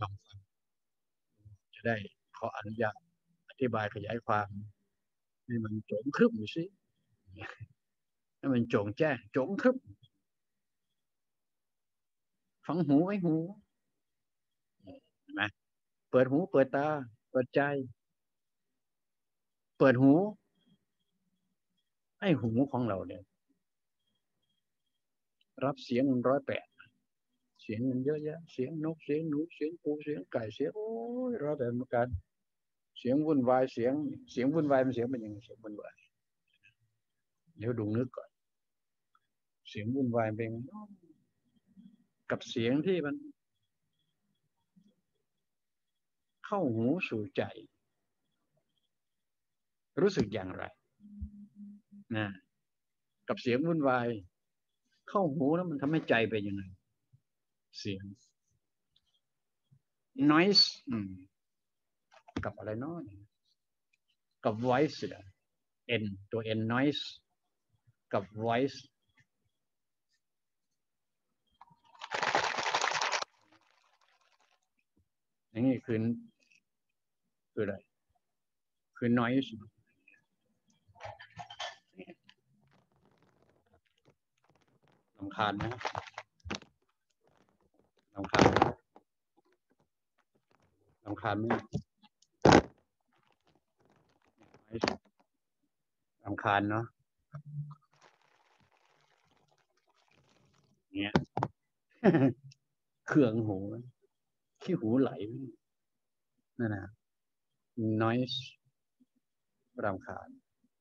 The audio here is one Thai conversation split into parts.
ลองฟังจะได้ขออนุญาตอธิบายขยายความ ให้มันโจงครึบอยู่สิให้มันโจงแจ้งโจงครึบฟังหูไว้หูเห็นไหมเปิดหูเปิดตา เปิดใจ เปิดหูให้หูของเราเนี่ย รับเสียงร้อยแปด เสียงมันเยอะแยะ เสียงนก เสียงหนู เสียงปู เสียงไก่ เสียงโอ้ยร้อยแปดเหมือนกันเสียงวุ่นวาย เสียง เสียงวุ่นวายมันเสียงเป็นยังไงเสียงวุ่นวาย เดี๋ยวดูนึกก่อน เสียงวุ่นวายเป็นกับเสียงที่มัน เข้าหูสู่ใจ รู้สึกอย่างไร นะ กับเสียงวุ่นวาย เข้าหูแล้วมันทำให้ใจเป็นยังไง เสียง noise กับอะไรน้อยกับ voice เ n ตัว n noise กับ voice นี่คือคืออะไร คือ noise ลำคาญนะ ลำคาญลำคาญไหมลำคาญเนาะเนี่ยเครื่องหูขี้หูไหลนั่นนะ noise รำคาญ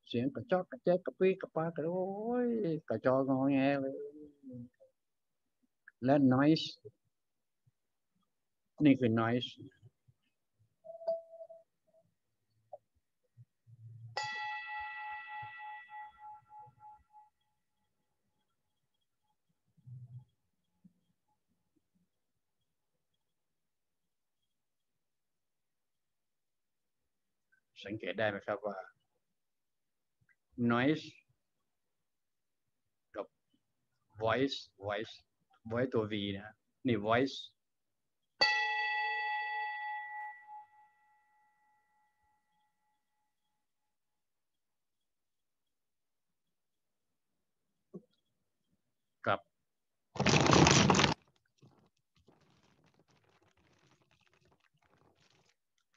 เสียงกระจอกกระแจกกระปี้กระปากระโอ้ยกระจอกงอแงเลยและ noise นี่คือ noise สังเกตได้ไหมครับว่า noise กับ voice voice voice ตัว v นะนี่ voice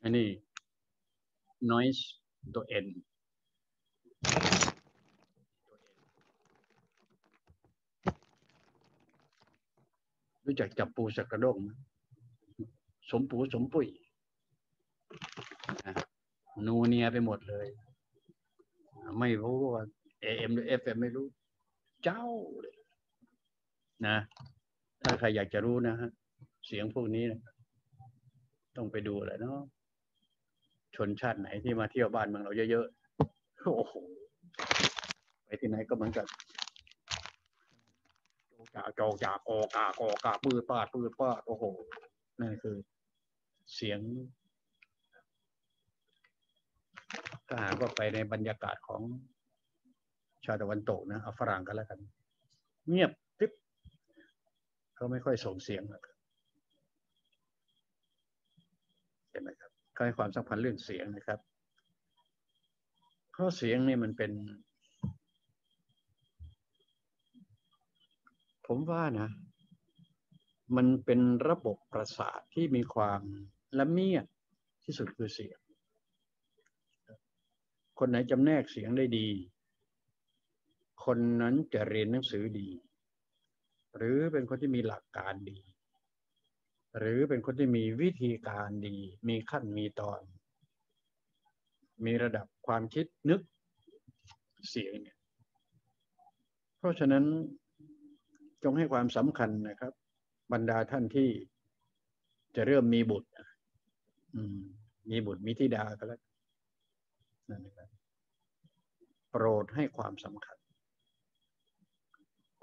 อันนี้ noise ตัว n รู้จักจับปูสักกระด้งสมปูสมปุ๋ยนูเนียไปหมดเลย ไม่รู้ว่า AM หรือ FM ไม่รู้ เจ้าเลยนะ ถ้าใครอยากจะรู้นะฮะ เสียงพวกนี้นะต้องไปดูแหละเนาะ ชนชาติไหนที่มาเที่ยวบ้านเมืองเราเยอะๆโอ้โหไปที่ไหนก็เหมือนกันจาจอกจากโอกากอกาปืดปาดปืดปาดโอ้โหนั่นคือ เสียงถ้าหากว่าไปในบรรยากาศของชาติตะวันตกนะเอาฝรั่งกันแล้วกัน เงียบปิ๊บเขาไม่ค่อยส่งเสียงเห็นไหมครับ ก็ให้ความสำคัญเรื่องเสียงนะครับ เพราะเสียงนี่มันเป็น ผมว่านะ มันเป็นระบบประสาทที่มีความละเมียดที่สุดคือเสียง คนไหนจำแนกเสียงได้ดี คนนั้นจะเรียนหนังสือดี หรือเป็นคนที่มีหลักการดี หรือเป็นคนที่มีวิธีการดี มีขั้นมีตอน มีระดับความคิดนึกเสียงเนี่ยเพราะฉะนั้นจงให้ความสำคัญนะครับ บรรดาท่านที่จะเริ่มมีบุตรมีบุตรมีธิดาก็แล้วนั่นนะครับโปรดให้ความสำคัญ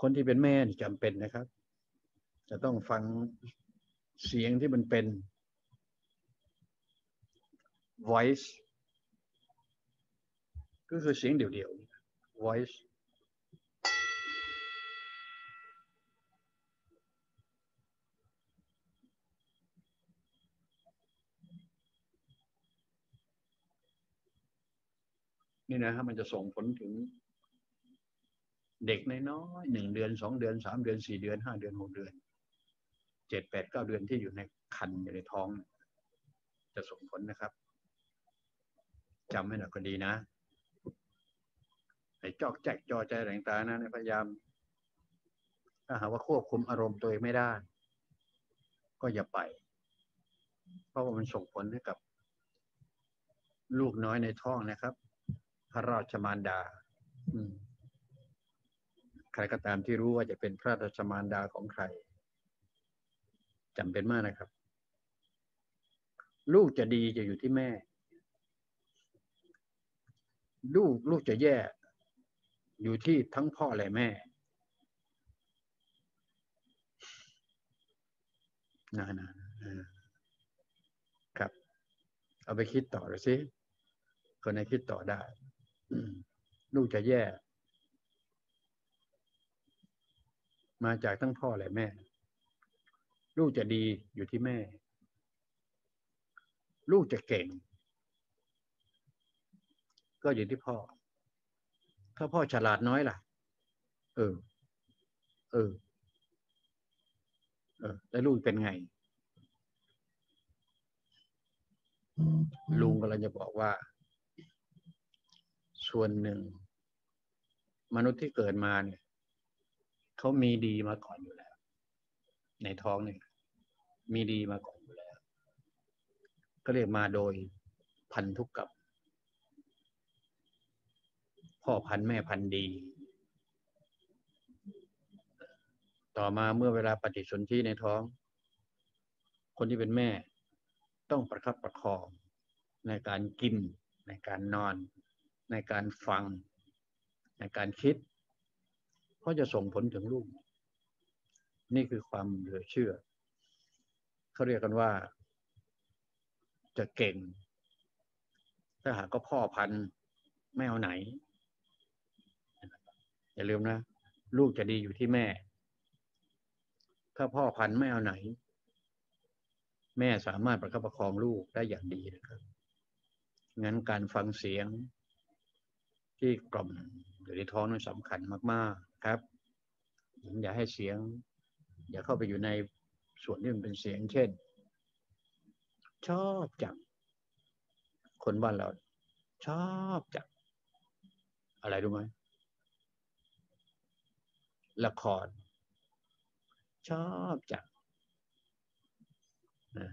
คนที่เป็นแม่จำเป็นนะครับ จะต้องฟัง เสียงที่มันเป็น voice ก็คือเสียงเดี่ยวๆ voice นี่นะครับมันจะส่งผลถึง เด็กน้อยๆหนึ่งเดือนสองเดือนสามเดือนสี่เดือนห้าเดือนหกเดือน เจ็ดแปดเก้าเดือนที่อยู่ในคันอยู่ในท้อง จะส่งผลนะครับจำไว้หน่อยก็ดีนะไอ้จอกแจกจอใจแรงตานะพยายาม ถ้าหากว่าควบคุมอารมณ์ตัวเองไม่ได้ ก็อย่าไป เพราะว่ามันส่งผลให้กับ ลูกน้อยในท้องนะครับ พระราชมารดาใครก็ตามที่รู้ว่าจะเป็นพระราชมารดาของใคร จำเป็นมากนะครับ ลูกจะดีจะอยู่ที่แม่ ลูกลูกจะแย่อยู่ที่ทั้งพ่อและแม่นะนะนะครับ เอาไปคิดต่อเลยสิคนไหนคิดต่อได้ ลูกจะแย่ มาจากทั้งพ่อและแม่ ลูกจะดีอยู่ที่แม่ ลูกจะเก่ง ก็อยู่ที่พ่อ ถ้าพ่อฉลาดน้อยล่ะ เออ เออ เออ แล้วลูกเป็นไง ลุงกำลังจะบอกว่า ส่วนหนึ่ง มนุษย์ที่เกิดมาเนี่ยเขามีดีมาก่อนอยู่แล้ว ในท้องเนี่ย มีดีมาก่อนอยู่แล้ว ก็เรียกมาโดยพันธุกกับ พ่อพันธุ์แม่พันธุ์ดี ต่อมาเมื่อเวลาปฏิสนธิในท้อง คนที่เป็นแม่ต้องประคับประคอง ในการกิน ในการนอน ในการฟัง ในการคิด เพราะจะส่งผลถึงลูก นี่คือความเหลือเชื่อ เขาเรียกกันว่า จะเก่ง ถ้าหากก็พ่อพันธุ์ไม่เอาไหน อย่าลืมนะ ลูกจะดีอยู่ที่แม่ ถ้าพ่อพันธุ์ไม่เอาไหน แม่สามารถประคับประคองลูกได้อย่างดีนะครับ งั้นการฟังเสียงที่กล่อมหรือในท้องนั้นสำคัญมาก ๆ ครับ อย่าให้เสียง อย่าเข้าไปอยู่ในส่วนที่มันเป็นเสียงเช่น ชอบจังคนบ้านเรา ชอบจังอะไรรู้ไหมละคร ชอบจังนะ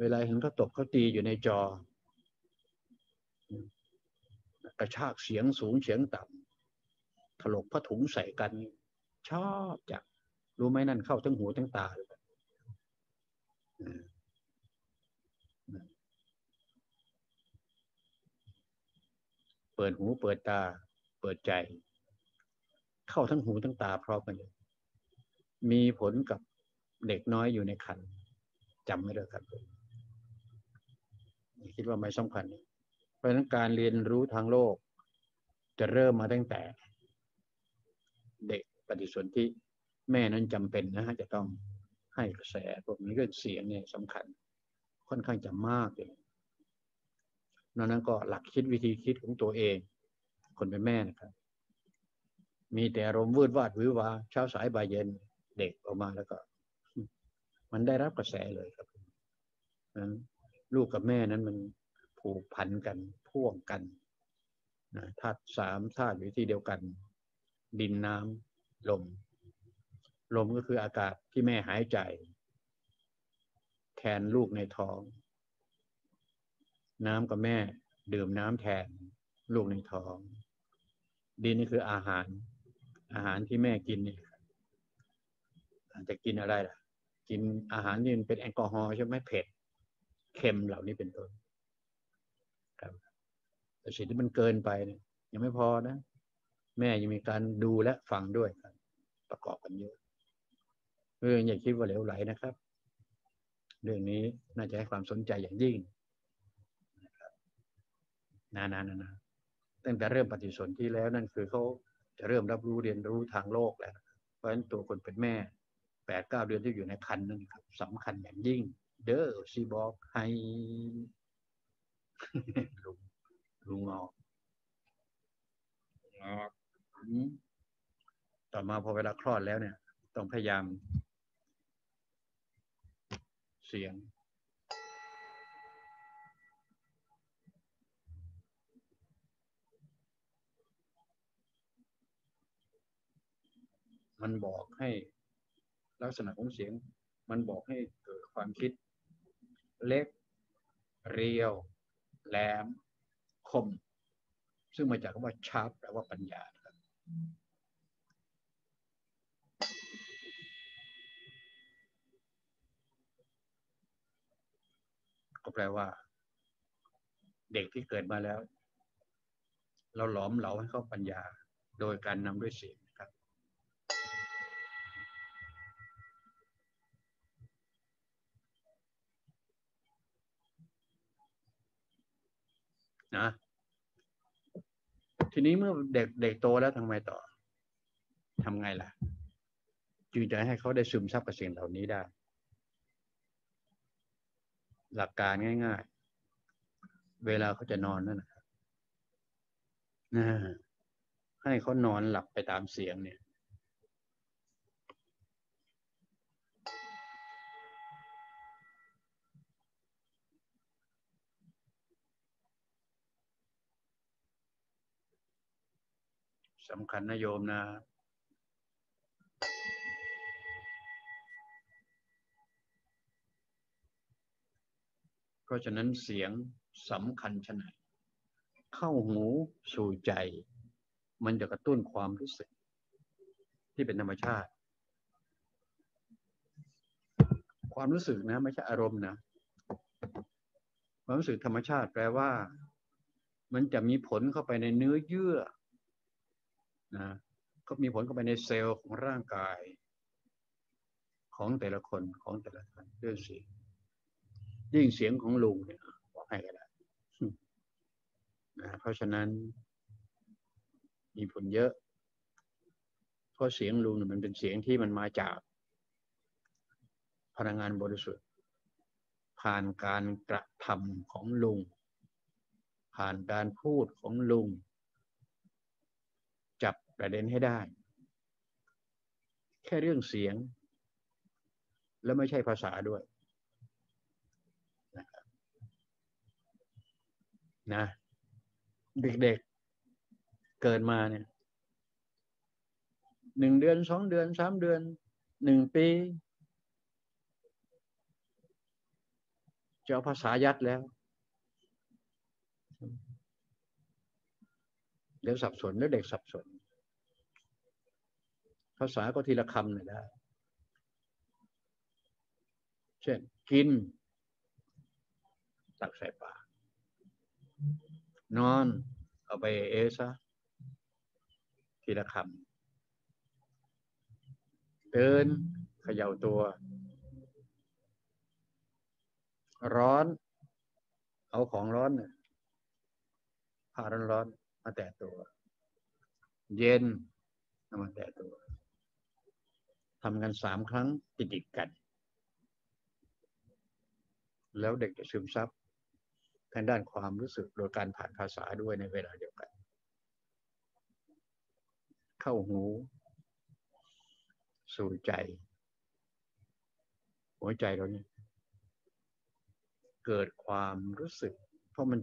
เวลาเห็นเขาตบเขาตีอยู่ในจอ กระชากเสียงสูงเสียงต่ำถลกผ้าถุงใส่กัน ชอบจัง รู้ไหมนั่นเข้าทั้งหูทั้งตาเลยเปิดหูเปิดตา เปิดใจ เข้าทั้งหูทั้งตาพร้อมกันเลยมีผลกับเด็กน้อยอยู่ในคันจำไม่ได้ครับคิดว่าไม่สำคัญเพราะฉะนั้นการเรียนรู้ทางโลก จะเริ่มมาตั้งแต่ เด็กปฏิสนธิ แม่นั้นจำเป็นนะฮะจะต้องให้กระแสพวกนี้ก็เสียงเนี่ยสำคัญค่อนข้างจะมากเลยนอกนั้นก็หลักคิดวิธีคิดของตัวเอง คนเป็นแม่นะครับ มีแต่อารมณ์วืดวาดวิวาเช้าสายบ่ายเย็นเด็กออกมาแล้วก็ มันได้รับกระแสเลยครับนั้นลูกกับแม่นั้นมันผูกพันกันพ่วงกันนะธาตุสามธาตุอยู่ที่เดียวกัน ดินน้ำลม ลมก็คืออากาศที่แม่หายใจ แทนลูกในท้อง น้ำกับแม่ดื่มน้ำแทนลูกในท้อง ดินนี่คืออาหาร อาหารที่แม่กินนี่จะกินอะไรล่ะ กินอาหารนี่เป็นแอลกอฮอล์ใช่ไหมเผ็ดเค็มเหล่านี้เป็นต้นครับแต่สิ่งที่มันเกินไปเนี่ยยังไม่พอนะ แม่ยังมีการดูและฟังด้วยครับประกอบกันเยอะ เรื่องอย่าคิดว่าเหลวไหลนะครับ เรื่องนี้น่าจะให้ความสนใจอย่างยิ่งนะครับนานานานาตั้งแต่เริ่มปฏิสนธิแล้วนั่นคือเขาจะเริ่มรับรู้เรียนรู้ทางโลกแล้ว เพราะฉะนั้นตัวคนเป็นแม่แปดเก้าเดือนที่อยู่ในคันนั่นครับสำคัญอย่างยิ่ง เด้อซีบอกให้ลุงลุงออกออกต่อมาพอเวลาคลอดแล้วเนี่ย ต้องพยายามเสียง มันบอกให้ลักษณะของเสียง มันบอกให้เกิดความคิด เล็ก เรียว แหลม คม ซึ่งมาจากคำว่าชาร์ปแปลว่าปัญญาครับ ก็แปลว่า เด็กที่เกิดมาแล้ว เราหลอมเหลาให้เขาปัญญา โดยการนำด้วยเสียงครับ นะ ทีนี้เมื่อเด็กเด็กโตแล้วทำไงต่อทำไงล่ะ จึงจะให้เขาได้ซึมซับกับสิ่งเหล่านี้ได้ หลักการง่าย ๆ เวลาเขาจะนอนนั่นนะครับให้เขานอนหลับไปตามเสียงเนี่ย สำคัญนะโยมนะ ราะฉะนั้นเสียงสำคัญชะไหนเข้าหูสู่ใจ มันจะกระตุ้นความรู้สึก ที่เป็นธรรมชาติ ความรู้สึกนะไม่ใช่อารมณ์นะความรู้สึกธรรมชาติแปลว่า มันจะมีผลเข้าไปในเนื้อเยื่อนะก็มีผลเข้าไปในเซลล์ของร่างกาย ของแต่ละคนของแต่ละท่านด้วยเสียง ยิ่งเสียงของลุงเนี่ยบอกให้กันละนะเพราะฉะนั้น มีผลเยอะ เพราะเสียงลุงเนี่ยมันเป็นเสียงที่มันมาจาก พลังงานบริสุทธิ์ ผ่านการกระทำของลุง ผ่านการพูดของลุง จับประเด็นให้ได้ แค่เรื่องเสียง แล้วไม่ใช่ภาษาด้วยนะครับ นะ เด็กๆเกิดมาเนี่ยหนึ่งเดือนสองเดือนสามเดือนหนึ่งปี จะเอาภาษายัดแล้ว เดี๋ยวสับสนแล้วเด็กสับสน ภาษาก็ทีละคำเลยได้เช่นกิน ตักใส่ปาก นอน เอาไปเอซะทีละคำเดินเขย่าตัว ร้อน เอาของร้อนเนี่ยผ้าร้อนๆมาแตะตัว เย็นเอามาแตะตัวทำกันสามครั้งติดติดกัน แล้วเด็กจะซึมซับ ทางด้านความรู้สึกโดยการผ่านภาษาด้วยในเวลาเดียวกัน เข้าหู สู่ใจ หัวใจเราเนี่ยเกิดความรู้สึก เพราะมัน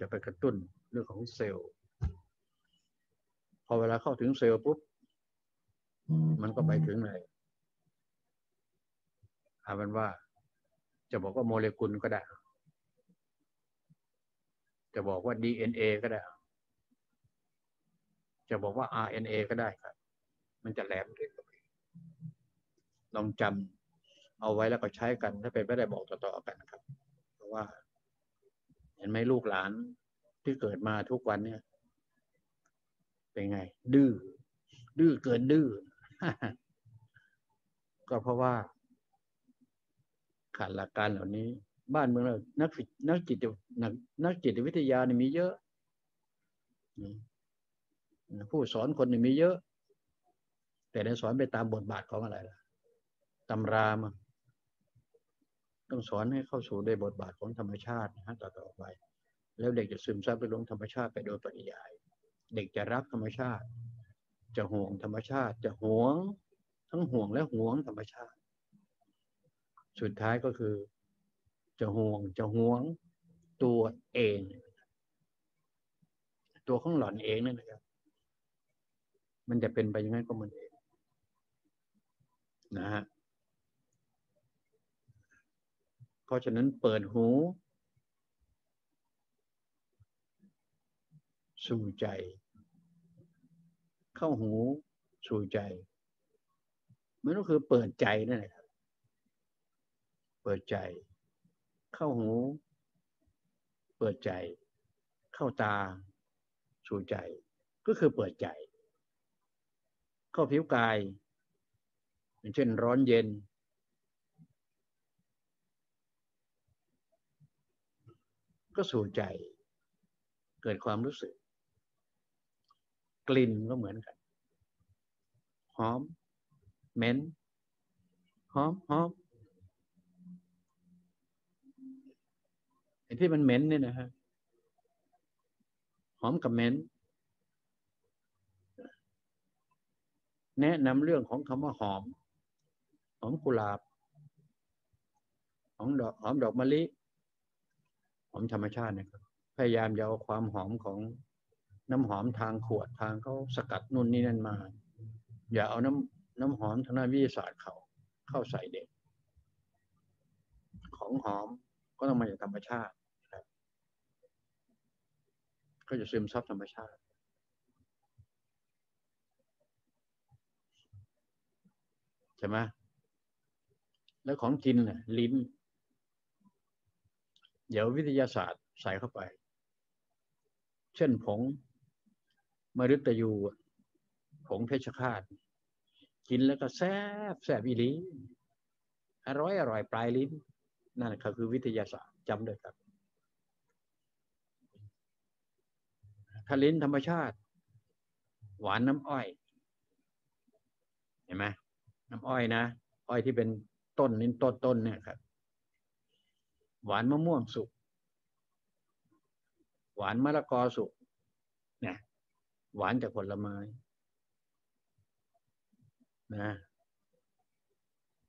จะไปกระตุ้นเรื่องของเซลล์ พอเวลาเข้าถึงเซลล์ปุ๊บ มันก็ไปถึงไหนเอาเป็นว่าจะบอกว่าโมเลกุลก็ได้ จะบอกว่า DNA ก็ได้ จะบอกว่า RNA ก็ได้ครับ มันจะแหลมขึ้นลองจำเอาไว้แล้วก็ใช้กัน ถ้าเป็นไม่ได้บอกต่อๆกันนะครับ เพราะว่า เห็นไหมลูกหลานที่เกิดมาทุกวันเนี่ย เป็นไง ดื้อดื้อเกินดื้อก็เพราะว่าขาดหลักการเหล่านี้ บ้านเมืองเรานักนักจิตนักนักจิตวิทยานี่มีเยอะ ผู้สอนคนนี่มีเยอะ แต่ในสอนไปตามบทบาทของอะไรล่ะตำรามาต้องสอนให้เข้าสู่ในบทบาทของธรรมชาตินะฮะต่อต่อไป แล้วเด็กจะซึมซับไปลงธรรมชาติไปโดยปริยาย เด็กจะรักธรรมชาติ จะห่วงธรรมชาติ จะหวง ทั้งห่วงและหวงธรรมชาติ สุดท้ายก็คือ จะห่วงจะห่วงตัวเอง ตัวของหล่อนเองนั่นนะครับ มันจะเป็นไปยังไงก็มันเองนะฮะเพราะฉะนั้นเปิดหู สู่ใจ เข้าหูสู่ใจ มันก็คือเปิดใจนั่นแหละครับเปิดใจ เข้าหู เปิดใจ เข้าตาสูใจ ก็คือเปิดใจ เข้าผิวกายอย่างเช่นร้อนเย็น ก็สู่ใจ เกิดความรู้สึก กลิ่นก็เหมือนกัน หอมเหม็นหอมหอมไอ้ ที่มันเหม็นเนี่ยนะฮะหอมกับเหม็นแนะนำเรื่องของคำว่าหอม หอมกุหลาบ หอมดอกหอมดอกมะลิ หอมธรรมชาตินะครับ พยายามจะเอาความหอมของน้ำหอมทางขวดทางเขาสกัดนู่นนี่นั่นมา อย่าเอาน้ำน้ำหอมทางด้านวิทยาศาสตร์เขาเข้าใส่เด็ก ของหอมก็ต้องมาจากธรรมชาติ ก็จะซึมซับธรรมชาติ ใช่ไหมแล้วของกินน่ะลิ้น เดี๋ยววิทยาศาสตร์ใส่เข้าไป เช่นผงมฤตยูผงเพชฌฆาต กินแล้วก็แซบแซบอีลีอร่อยอร่อยปลายลิ้น นั่นคือวิทยาศาสตร์จำได้ครับ ถ้าลินธรรมชาติ หวานน้ำอ้อย เห็นไหมน้ำอ้อยนะ อ้อยที่เป็นต้นนิ้นต้นต้นเนี่ยครับ หวานมะม่วงสุก หวานมะละกอสุกเนี่ยหวานจากผลไม้นะ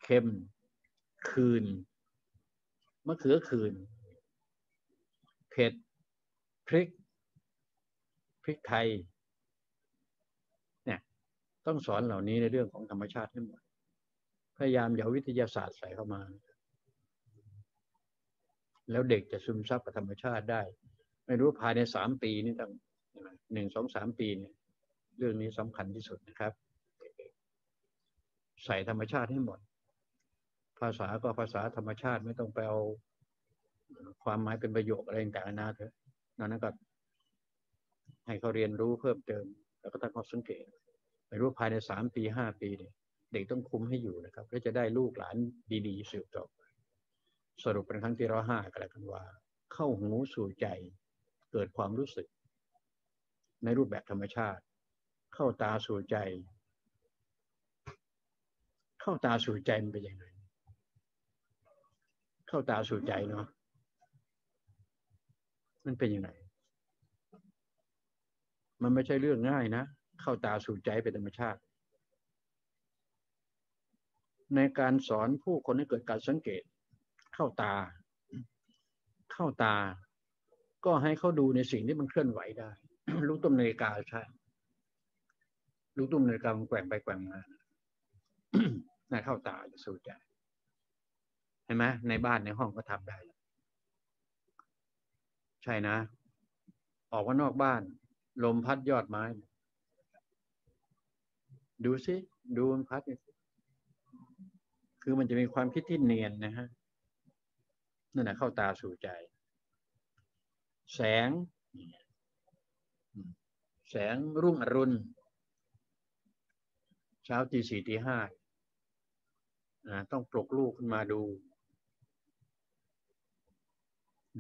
เค็มคืน มะเขือคืน เผ็ด พริก พริกไทยเนี่ยต้องสอนเหล่านี้ในเรื่องของธรรมชาติทั้งหมดพยายามอย่าวิทยาศาสตร์ใส่เข้ามา แล้วเด็กจะซึมซับกับธรรมชาติได้ ไม่รู้ภายในสามปีนี่ต้องหนึ่งสองสามปีเนี่ย เรื่องนี้สำคัญที่สุดนะครับ ใส่ธรรมชาติให้หมด ภาษาก็ภาษาธรรมชาติไม่ต้องไปเอาความหมายเป็นประโยคอะไรต่างๆนาเถอะนั้นก็ ให้เขาเรียนรู้เพิ่มเติม แล้วก็ตั้งข้อสังเกตไม่รู้ภายในสามปีห้าปีเนี่ยเด็กต้องคุมให้อยู่นะครับแล้วจะได้ลูกหลานดีๆสืบต่อสรุปเป็นครั้งที่ร้อห้ากันแล้วกันว่า เข้าหูสู่ใจเกิดความรู้สึก ในรูปแบบธรรมชาติ เข้าตาสู่ใจ เข้าตาสู่ใจมันเป็นยังไงเข้าตาสู่ใจเนาะมันเป็นยังไง มันไม่ใช่เรื่องง่ายนะ เข้าตาสู่ใจเป็นธรรมชาติ ในการสอนผู้คนให้เกิดการสังเกต เข้าตา เข้าตา ก็ให้เขาดูในสิ่งที่มันเคลื่อนไหวได้ลูกตุ้มนาฬิกาใช่ลูกตุ้มนาฬิกามันแกว่งไปแกว่งมาน่าเข้าตาจะสู้ใจเห็นไหมในบ้านในห้องก็ทำได้ ใช่นะ ออกว่านอกบ้าน ลมพัดยอดไม้ ดูสิดูมันพัดคือมันจะมีความคิดที่เนียนนะฮะนั่นแหละเข้าตาสู่ใจ แสง แสงรุ่งอรุณ เช้าตีสี่ตีห้าต้องปลุกลูกขึ้นมาดู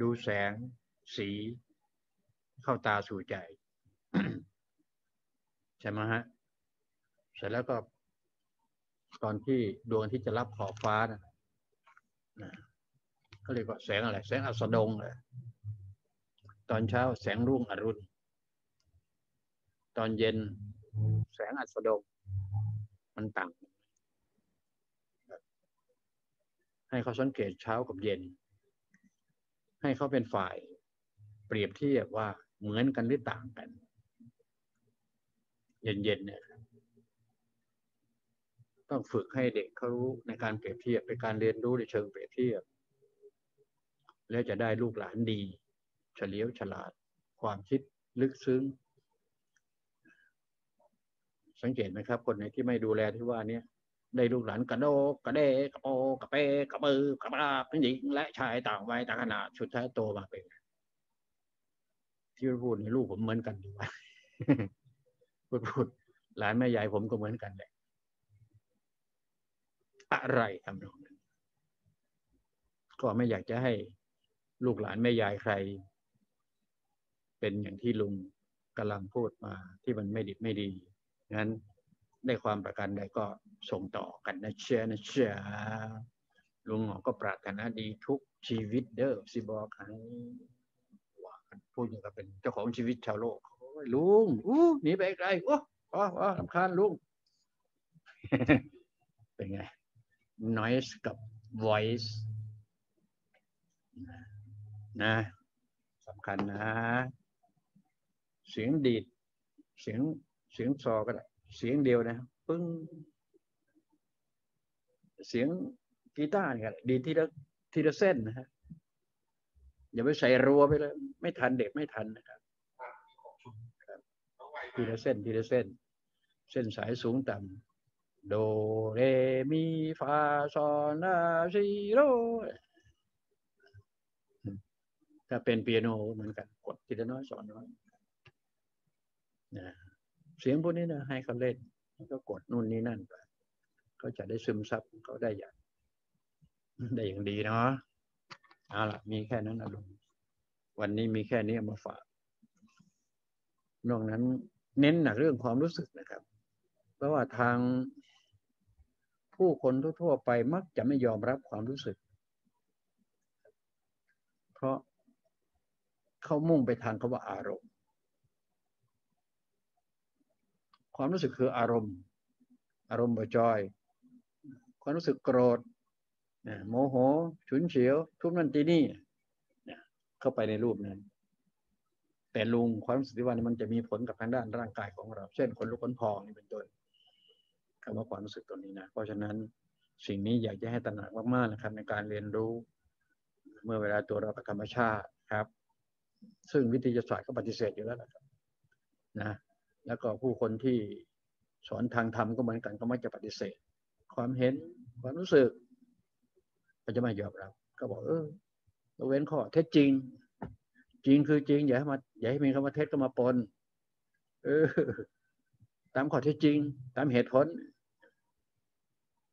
ดูแสง สี เข้าตาสู่ใจ ใช่ไหมฮะ เสร็จแล้วก็ ตอนที่ดวงที่จะรับขอบฟ้านะเขาเรียกว่าแสงอะไร แสงอัสดงเลยตอนเช้าแสงรุ่งอรุณ ตอนเย็นแสงอัสดง มันต่าง ให้เขาสังเกตเช้ากับเย็น ให้เขาเป็นฝ่าย เปรียบเทียบว่าเหมือนกันหรือต่างกัน เย็นๆเนี่ยต้องฝึกให้เด็กเขารู้ในการเปรียบเทียบเป็นการเรียนรู้ในเชิงเปรียบเทียบ แล้วจะได้ลูกหลานดี เฉลียวฉลาด ความคิดลึกซึ้ง สังเกตไหมครับ คนไหนที่ไม่ดูแลที่ว่านี้ได้ลูกหลานกระโดกกระเดกระโปกระเปกระเบือกระบาทั้หญิงและชายต่างวัยต่างขนาดชุดท้ายโตมาเป็นที่พูดในลูกผมเหมือนกันดีว่า พูดพูดหลานแม่ยายผมก็เหมือนกันแหละ อะไรทำนองนั้นก็ไม่อยากจะให้ลูกหลานแม่ยายใคร เป็นอย่างที่ลุงกำลังพูดมาที่มันไม่ดีไม่ดี งั้นได้ความประกันใดก็ส่งต่อกันนะเชียนะเชียลุงหมอก็ปรารถนาดีทุกชีวิตเด้อสิบอกให้ว่าพูดอย่างกับเป็นเจ้าของชีวิตชาวโลก ลุงอู้หนีไปไกลโอ้อ๋อลำคาญลุง เป็นไง noise กับ voice นะสำคัญนะ เสียงดีด เสียงเสียงซอก็ได้เสียงเดียวนะปึ้งเสียงกีตาร์นี่ยดีที่ละทีละเส้นนะฮะอย่าไปใส่รัวไปเลย ไม่ทันเด็กไม่ทันนะครับ ทีละเส้นทีละเส้น เส้นสายสูงต่ำโดเรมีฟาซอนาซิโรถ้าเป็นเปียโนเหมือนกันกดทีละน้อยสอนน้อยนะเสียงพวกนี้นะให้เขาเล่นแล้วก็กดนู่นนี่นั่นไปเขาจะได้ซึมซับเขาได้อย่างได้อย่างดีเนาะเอาล่ะ มีแค่นั้นอารมณ์วันนี้มีแค่นี้มาฝากนอกนั้น เน้นหนักเรื่องความรู้สึกนะครับ เพราะว่าทางผู้คนทั่วไปมักจะไม่ยอมรับความรู้สึก เพราะเขามุ่งไปทางคำว่าอารมณ์ ความรู้สึกคืออารมณ์ อารมณ์บจอย ความรู้สึกโกรธโมโห ฉุนเฉียว ทุบนั่นตีนี่เข้าไปในรูปนั้น แต่ลุงความรู้สึกที่ว่ามันจะมีผลกับทางด้านร่างกายของเรา เช่นคนลุกขนพองนี่เป็นต้นคำว่าความรู้สึกตัวนี้นะ เพราะฉะนั้นสิ่งนี้อยากจะให้ตระหนักมากๆนะครับ ในการเรียนรู้ เมื่อเวลาตัวเรากับธรรมชาติครับ ซึ่งวิทยาศาสตร์ก็ปฏิเสธอยู่แล้วนะครับนะแล้วก็ผู้คนที่สอนทางธรรมก็เหมือนกันก็ไมักจะปฏิเสธ ความเห็นความรู้สึกก็จะไม่ยอมรับก็บอกเออเว้นข้อเท็จจริง จริงคือจริง อย่าให้มาอย่าให้มีคำว่าเท็จก็มาปนเออ ตามข้อเท็จจริง ตามเหตุผล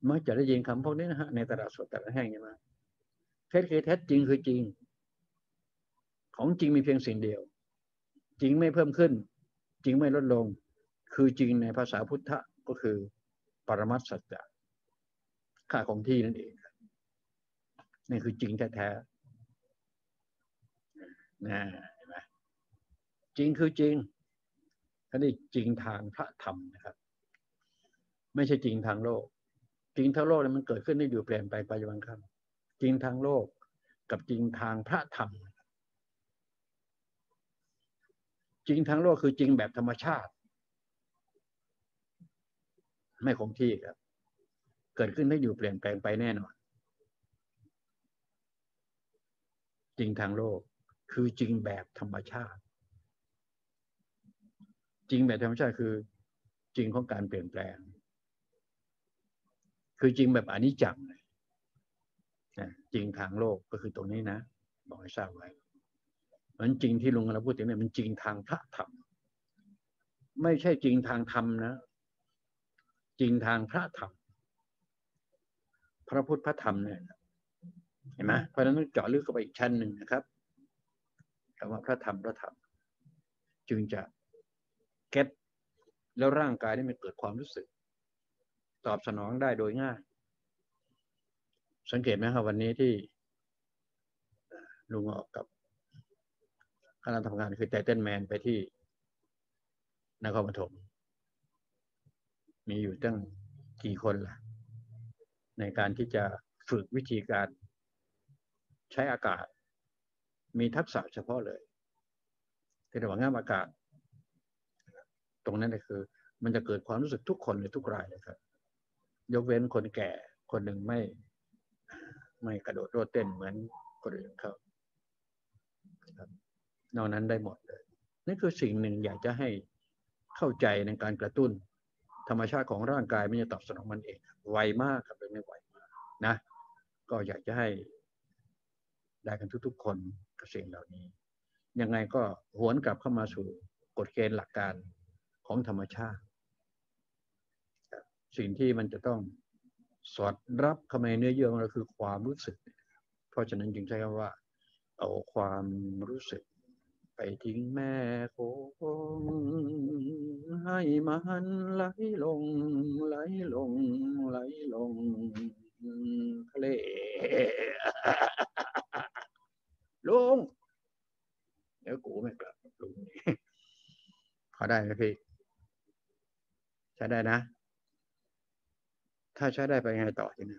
มักจะได้ยินคำพวกนี้นะฮะในตลาดสดแต่ละแห่งใช่ไหมเท็จคือเท็จจริงคือจริง ของจริงมีเพียงสิ่งเดียว จริงไม่เพิ่มขึ้น จริงไม่ลดลง คือจริงในภาษาพุทธก็คือ ปรมัตสัจจะค่าของที่นั่นเองนี่คือจริงแท้ๆ นะเห็นไหมจริงคือจริงอันนี้จริงทางพระธรรมนะครับ ไม่ใช่จริงทางโลก จริงทั้งโลกเนี่ยมันเกิดขึ้นได้อยู่เปลี่ยนไปปัจจุบันครับจริงทางโลกกับจริงทางพระธรรม จริงทางโลกคือจริงแบบธรรมชาติ ไม่คงที่ครับ เกิดขึ้นได้อยู่เปลี่ยนแปลงไปแน่นอน จริงทางโลก คือจริงแบบธรรมชาติ จริงแบบธรรมชาติคือจริงของการเปลี่ยนแปลง คือจริงแบบอนิจจังจริงทางโลกก็คือตรงนี้นะบอกให้ทราบไว้มันจริงที่ลุงเราพูดถึงเนี่ยมันจริงทางพระธรรม ไม่ใช่จริงทางธรรมนะ จริงทางพระธรรม พระพุทธพระธรรมเนี่ยเห็นไหมเพราะฉะนั้นต้องเจาะลึกเข้าไปอีกชั้นหนึ่งนะครับ คำว่าพระธรรมพระธรรม จึงจะเก็ตแล้วร่างกายได้มันเกิดความรู้สึก ตอบสนองได้โดยง่าย สังเกตไหมครับวันนี้ที่ลุงออกกับคณะทำงานคือไตเติ้ลแมนไปที่นครปฐมมีอยู่ตั้งกี่คนล่ะ ในการที่จะฝึกวิธีการใช้อากาศ มีทักษะเฉพาะเลยที่ระหว่างงามอากาศ ตรงนั้นก็คือ มันจะเกิดความรู้สึกทุกคนเลยทุกรายเลยครับ ยกเว้นคนแก่คนหนึ่งไม่ ไม่กระโดดโลดเต้นเหมือนคนอื่นเขาครับนอกนั้นได้หมดเลยนี่คือสิ่งหนึ่งอยากจะให้เข้าใจในการกระตุ้น ธรรมชาติของร่างกายมันจะตอบสนองมันเอง ไวมากครับเป็นไม่ไวมากนะ ก็อยากจะให้ ได้กันทุกๆ คนกับสิ่งเหล่านี้ ยังไงก็หวนกลับเข้ามาสู่กฎเกณฑ์หลักการของธรรมชาติ สิ่งที่มันจะต้องสอดรับเข้ามาในเนื้อเยื่อของเราคือความรู้สึก เพราะฉะนั้นจึงใช้คำว่า เอาความรู้สึก ไปทิ้งแม่คงให้มันไหลลง ไหลลง ไหลลงทะเล ลุงเดี๋ยวกูไม่กลับลุงพอได้ไหมพี่ใช้ได้นะ ถ้าใช้ได้ไปไงต่อทีนี้